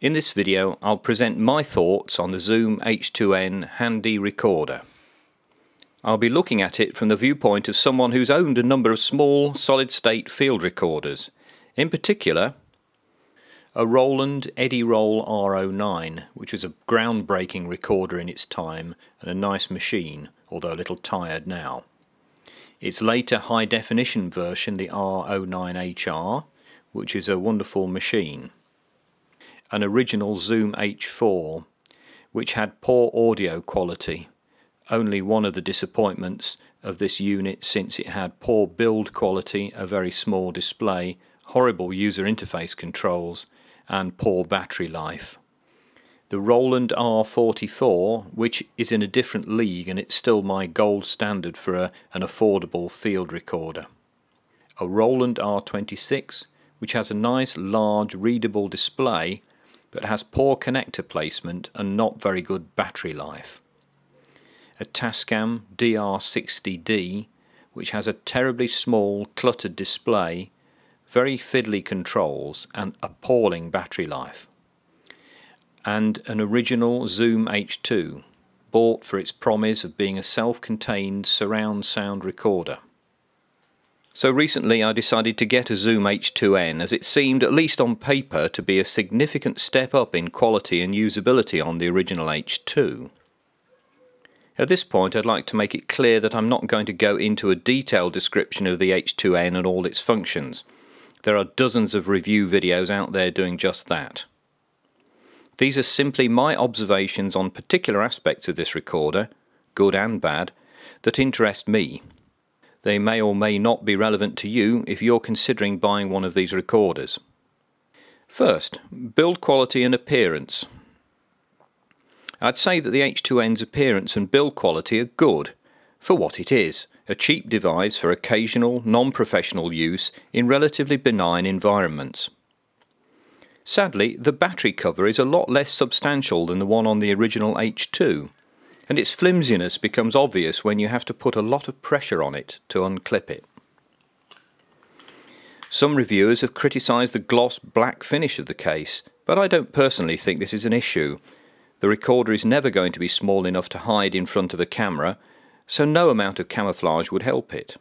In this video I'll present my thoughts on the Zoom H2N handy recorder. I'll be looking at it from the viewpoint of someone who's owned a number of small solid-state field recorders. In particular, a Roland Edirol R09, which was a groundbreaking recorder in its time and a nice machine, although a little tired now. Its later high-definition version, the R09HR, which is a wonderful machine an original Zoom H4 which had poor audio quality. Only one of the disappointments of this unit since it had poor build quality, a very small display, horrible user interface controls and poor battery life. The Roland R44, which is in a different league and it's still my gold standard for a, an affordable field recorder. A Roland R26, which has a nice large readable display but has poor connector placement and not very good battery life. A Tascam DR60D which has a terribly small cluttered display, very fiddly controls and appalling battery life. And an original Zoom H2 bought for its promise of being a self-contained surround sound recorder. So recently I decided to get a Zoom H2N as it seemed, at least on paper, to be a significant step up in quality and usability on the original H2. At this point I'd like to make it clear that I'm not going to go into a detailed description of the H2N and all its functions. There are dozens of review videos out there doing just that. These are simply my observations on particular aspects of this recorder, good and bad, that interest me. They may or may not be relevant to you if you're considering buying one of these recorders. First, build quality and appearance. I'd say that the H2N's appearance and build quality are good, for what it is, a cheap device for occasional, non-professional use in relatively benign environments. Sadly, the battery cover is a lot less substantial than the one on the original H2, and its flimsiness becomes obvious when you have to put a lot of pressure on it to unclip it. Some reviewers have criticised the gloss black finish of the case, but I don't personally think this is an issue. The recorder is never going to be small enough to hide in front of a camera, so no amount of camouflage would help it.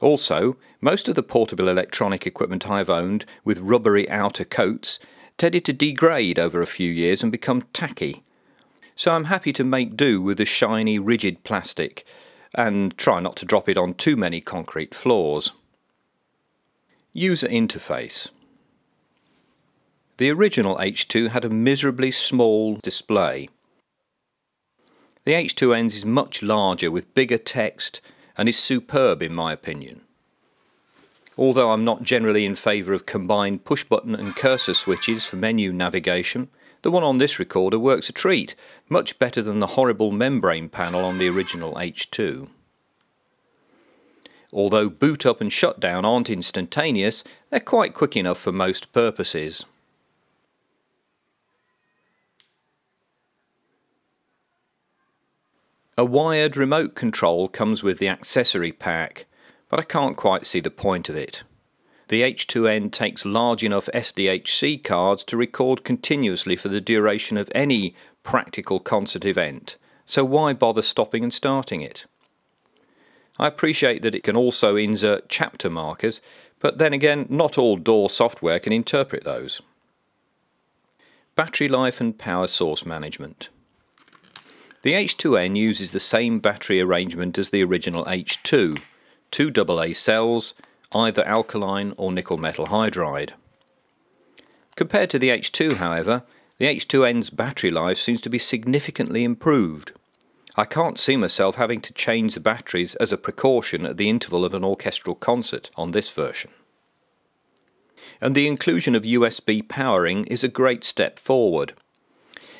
Also, most of the portable electronic equipment I've owned with rubbery outer coats tended to degrade over a few years and become tacky, so I'm happy to make do with the shiny rigid plastic and try not to drop it on too many concrete floors. User interface The original H2 had a miserably small display. The H2N's is much larger with bigger text and is superb in my opinion. Although I'm not generally in favour of combined push button and cursor switches for menu navigation, the one on this recorder works a treat, much better than the horrible membrane panel on the original H2. Although boot up and shutdown aren't instantaneous, they're quite quick enough for most purposes. A wired remote control comes with the accessory pack, but I can't quite see the point of it. The H2N takes large enough SDHC cards to record continuously for the duration of any practical concert event, so why bother stopping and starting it? I appreciate that it can also insert chapter markers, but then again, not all DAW software can interpret those. Battery life and power source management. The H2N uses the same battery arrangement as the original H2, two AA cells, either alkaline or nickel metal hydride. Compared to the H2 however, the H2N's battery life seems to be significantly improved. I can't see myself having to change the batteries as a precaution at the interval of an orchestral concert on this version. And the inclusion of USB powering is a great step forward.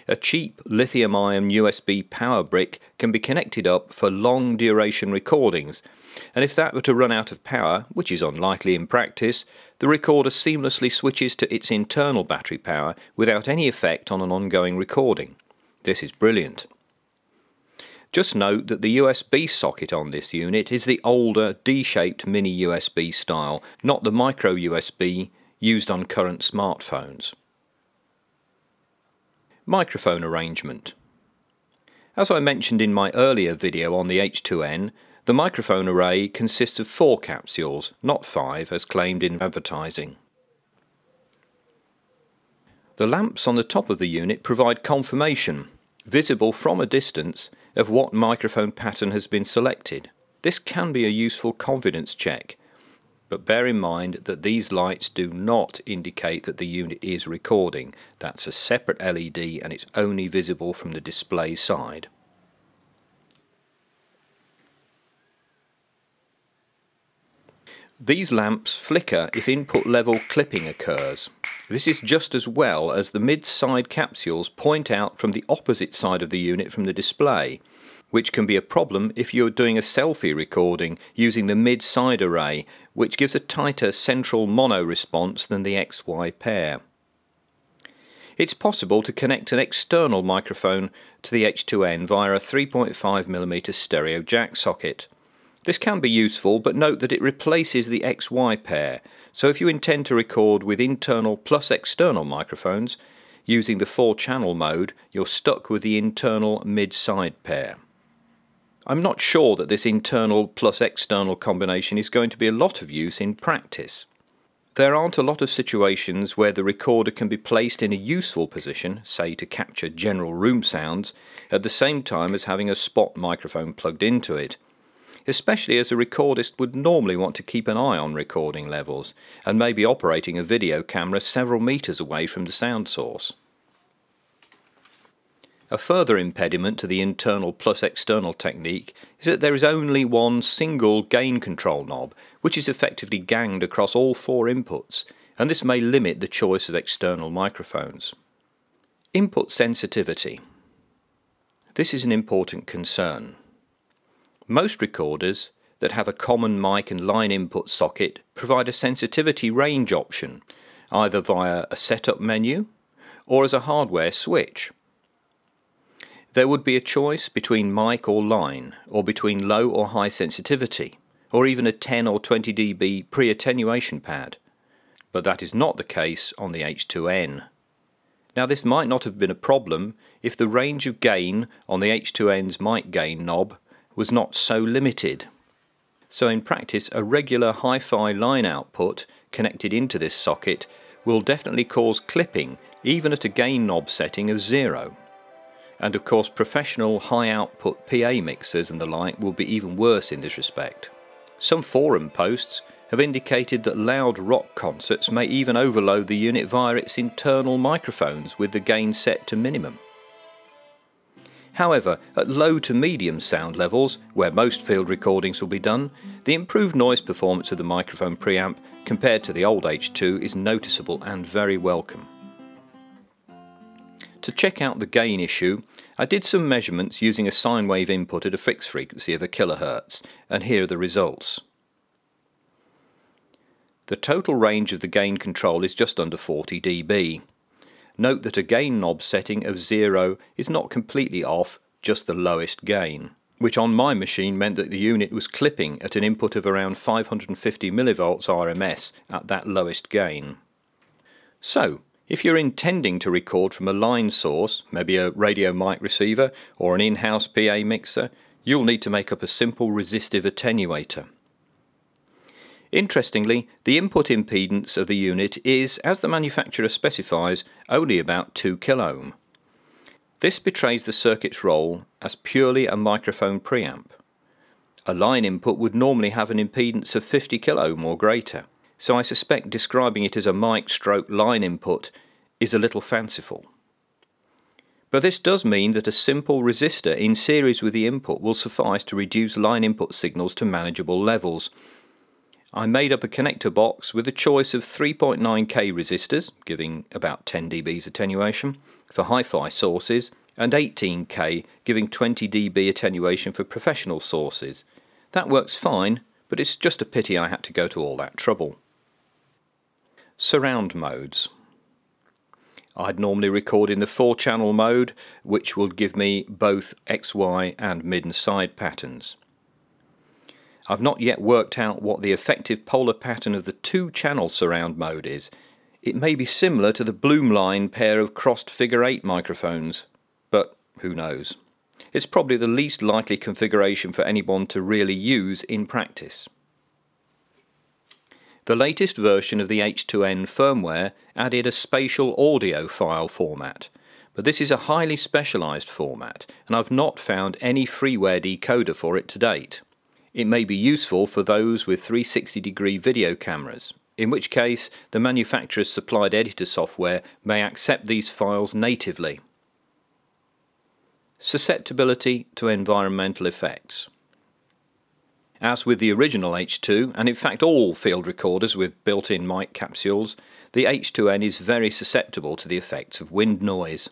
A cheap lithium-ion USB power brick can be connected up for long duration recordings and if that were to run out of power, which is unlikely in practice, the recorder seamlessly switches to its internal battery power without any effect on an ongoing recording. This is brilliant. Just note that the USB socket on this unit is the older D-shaped mini USB style, not the micro USB used on current smartphones. Microphone arrangement. As I mentioned in my earlier video on the H2N, the microphone array consists of four capsules, not five as claimed in advertising. The lamps on the top of the unit provide confirmation, visible from a distance, of what microphone pattern has been selected. This can be a useful confidence check, but bear in mind that these lights do not indicate that the unit is recording. That's a separate LED and it's only visible from the display side. These lamps flicker if input level clipping occurs. This is just as well as the mid-side capsules point out from the opposite side of the unit from the display, which can be a problem if you're doing a selfie recording using the mid-side array, which gives a tighter central mono response than the XY pair. It's possible to connect an external microphone to the H2N via a 3.5mm stereo jack socket. This can be useful, but note that it replaces the XY pair, so if you intend to record with internal plus external microphones, using the 4-channel mode, you're stuck with the internal mid-side pair. I'm not sure that this internal plus external combination is going to be a lot of use in practice. There aren't a lot of situations where the recorder can be placed in a useful position, say to capture general room sounds, at the same time as having a spot microphone plugged into it, especially as a recordist would normally want to keep an eye on recording levels and may be operating a video camera several metres away from the sound source. A further impediment to the internal plus external technique is that there is only one single gain control knob, which is effectively ganged across all four inputs, and this may limit the choice of external microphones. Input sensitivity. This is an important concern. Most recorders that have a common mic and line input socket provide a sensitivity range option, either via a setup menu or as a hardware switch. There would be a choice between mic or line, or between low or high sensitivity, or even a 10 or 20 dB pre-attenuation pad. But that is not the case on the H2N. Now this might not have been a problem if the range of gain on the H2N's mic gain knob was not so limited. So in practice a regular hi-fi line output connected into this socket will definitely cause clipping even at a gain knob setting of zero. And of course professional high output PA mixers and the like will be even worse in this respect. Some forum posts have indicated that loud rock concerts may even overload the unit via its internal microphones with the gain set to minimum. However, at low to medium sound levels, where most field recordings will be done, the improved noise performance of the microphone preamp compared to the old H2 is noticeable and very welcome. To check out the gain issue, I did some measurements using a sine wave input at a fixed frequency of a kilohertz, and here are the results. The total range of the gain control is just under 40 dB, Note that a gain knob setting of 0 is not completely off, just the lowest gain, which on my machine meant that the unit was clipping at an input of around 550 mV RMS at that lowest gain. So, if you're intending to record from a line source, maybe a radio mic receiver or an in-house PA mixer, you'll need to make up a simple resistive attenuator. Interestingly, the input impedance of the unit is, as the manufacturer specifies, only about 2 kOhm. This betrays the circuit's role as purely a microphone preamp. A line input would normally have an impedance of 50 kOhm or greater, so I suspect describing it as a mic stroke line input is a little fanciful. But this does mean that a simple resistor in series with the input will suffice to reduce line input signals to manageable levels, I made up a connector box with a choice of 3.9k resistors, giving about 10 dBs attenuation, for hi-fi sources, and 18k, giving 20 dB attenuation for professional sources. That works fine, but it's just a pity I had to go to all that trouble. Surround modes. I'd normally record in the 4-channel mode, which will give me both XY and mid and side patterns. I've not yet worked out what the effective polar pattern of the two channel surround mode is. It may be similar to the Blumlein pair of crossed figure 8 microphones, but who knows. It's probably the least likely configuration for anyone to really use in practice. The latest version of the H2N firmware added a spatial audio file format, but this is a highly specialised format and I've not found any freeware decoder for it to date. It may be useful for those with 360 degree video cameras, in which case the manufacturer's supplied editor software may accept these files natively. Susceptibility to environmental effects. As with the original H2, and in fact all field recorders with built-in mic capsules, the H2N is very susceptible to the effects of wind noise.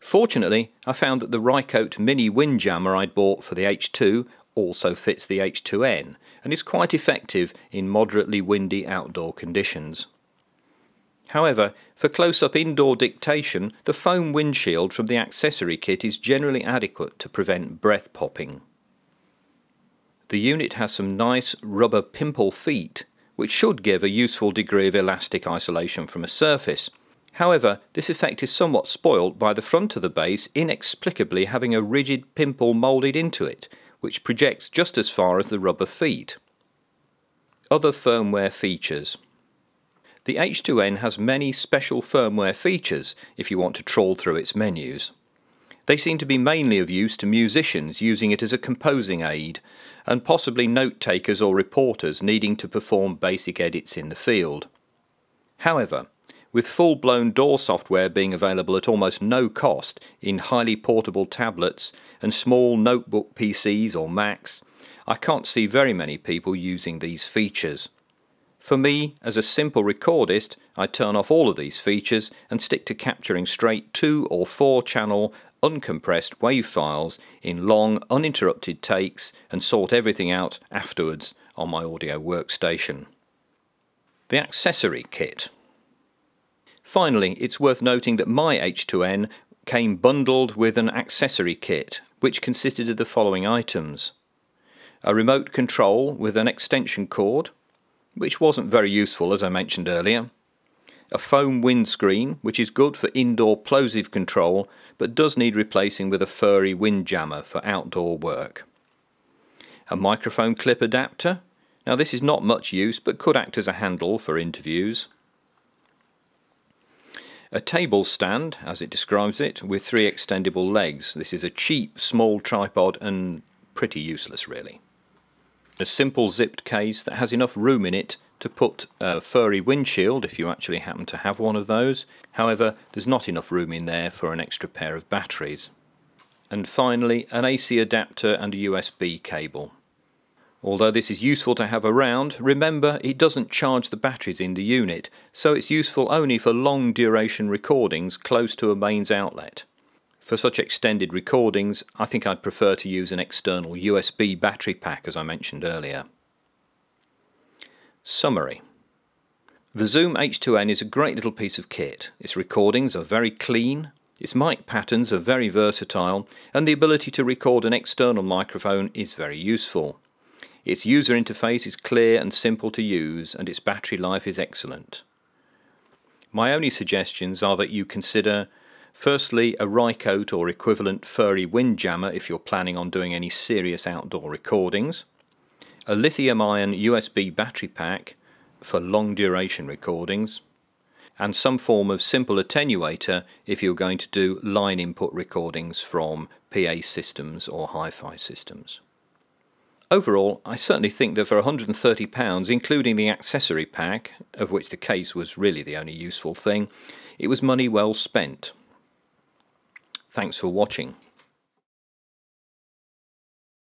Fortunately, I found that the Rycote mini windjammer I'd bought for the H2 also fits the H2N and is quite effective in moderately windy outdoor conditions. However, for close-up indoor dictation, the foam windshield from the accessory kit is generally adequate to prevent breath popping. The unit has some nice rubber pimple feet, which should give a useful degree of elastic isolation from a surface. However, this effect is somewhat spoilt by the front of the base inexplicably having a rigid pimple moulded into it, which projects just as far as the rubber feet. Other firmware features. The H2N has many special firmware features if you want to trawl through its menus. They seem to be mainly of use to musicians using it as a composing aid, and possibly note takers or reporters needing to perform basic edits in the field. However, with full-blown DAW software being available at almost no cost in highly portable tablets and small notebook PCs or Macs, I can't see very many people using these features. For me, as a simple recordist, I turn off all of these features and stick to capturing straight 2 or 4 channel uncompressed WAV files in long uninterrupted takes and sort everything out afterwards on my audio workstation. The accessory kit. Finally, it's worth noting that my H2N came bundled with an accessory kit which consisted of the following items. A remote control with an extension cord, which wasn't very useful as I mentioned earlier, a foam windscreen, which is good for indoor plosive control, but does need replacing with a furry windjammer for outdoor work. A microphone clip adapter. Now this is not much use, but could act as a handle for interviews. A table stand, as it describes it, with three extendable legs. This is a cheap, small tripod and pretty useless really. A simple zipped case that has enough room in it to put a furry windshield if you actually happen to have one of those. However, there's not enough room in there for an extra pair of batteries. And finally, an AC adapter and a USB cable. Although this is useful to have around, remember it doesn't charge the batteries in the unit, so it's useful only for long duration recordings close to a mains outlet. For such extended recordings, I think I'd prefer to use an external USB battery pack as I mentioned earlier. Summary The Zoom H2N is a great little piece of kit. Its recordings are very clean, its mic patterns are very versatile, and the ability to record an external microphone is very useful. Its user interface is clear and simple to use, and its battery life is excellent. My only suggestions are that you consider firstly a Rycote or equivalent furry windjammer if you're planning on doing any serious outdoor recordings a lithium-ion USB battery pack for long duration recordings, and some form of simple attenuator if you're going to do line input recordings from PA systems or hi-fi systems. Overall, I certainly think that for £130, including the accessory pack, of which the case was really the only useful thing, it was money well spent. Thanks for watching.